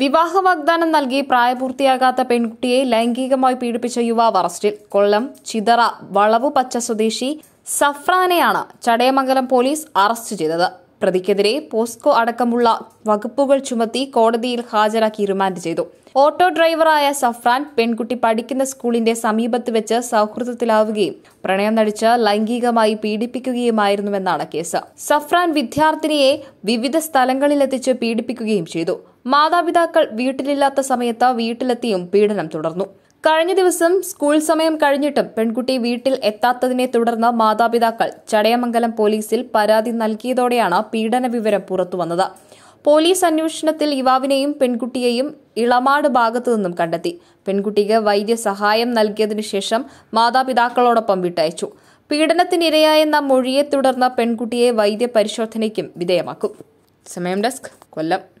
വിവാഹ വാഗ്ദാനം നൽകി പ്രായപൂർത്തിയാകാത്ത പെൺകുട്ടിയെ ലൈംഗികമായി പീഡിപ്പിച്ച യുവാവ് അറസ്റ്റിൽ. കൊല്ലം ചിതറ വളവു പച്ച സ്വദേശി സഫ്രാനെയാണ് ചടയമംഗലം പോലീസ് അറസ്റ്റ് ചെയ്തത്. പ്രതിക്കെതിരെ പോസ്കോ അടക്കമുള്ള വകുപ്പുകൾ ചുമത്തി കോടതിയിൽ ഹാജരാക്കി റിമാൻഡ് ചെയ്തു. ഓട്ടോ ഡ്രൈവറായ സഫ്രാൻ പെൺകുട്ടി പഠിക്കുന്ന സ്കൂളിന്റെ സമീപത്ത് വെച്ച് സൌഹൃദത്തിലാവുകയും പ്രണയം നടിച്ച് ലൈംഗികമായി പീഡിപ്പിക്കുകയുമായിരുന്നുവെന്നാണ് കേസ്. സഫ്രാൻ വിദ്യാർത്ഥിനിയെ വിവിധ സ്ഥലങ്ങളിലെത്തിച്ച് പീഡിപ്പിക്കുകയും ചെയ്തു. മാതാപിതാക്കൾ വീട്ടിലില്ലാത്ത സമയത്ത് വീട്ടിലെത്തിയും പീഡനം തുടർന്നു. കഴിഞ്ഞ ദിവസം സ്കൂൾ സമയം കഴിഞ്ഞിട്ടും പെൺകുട്ടി വീട്ടിൽ എത്താത്തതിനെ തുടർന്ന് മാതാപിതാക്കൾ ചടയമംഗലം പോലീസിൽ പരാതി നൽകിയതോടെയാണ് പീഡന വിവരം പുറത്തുവന്നത് പോലീസ് അന്വേഷണത്തിൽ യുവാവിനെയും പെൺകുട്ടിയെയും ഇളമാട് ഭാഗത്തു നിന്നും കണ്ടെത്തി. പെൺകുട്ടിക്ക് വൈദ്യസഹായം നൽകിയതിനു ശേഷം മാതാപിതാക്കളോടൊപ്പം വിട്ടയച്ചു. പീഡനത്തിനിരയായെന്ന മൊഴിയെ തുടർന്ന് പെൺകുട്ടിയെ വൈദ്യപരിശോധനയ്ക്കും വിധേയമാക്കും. സമയം ഡെസ്ക് കൊല്ലം.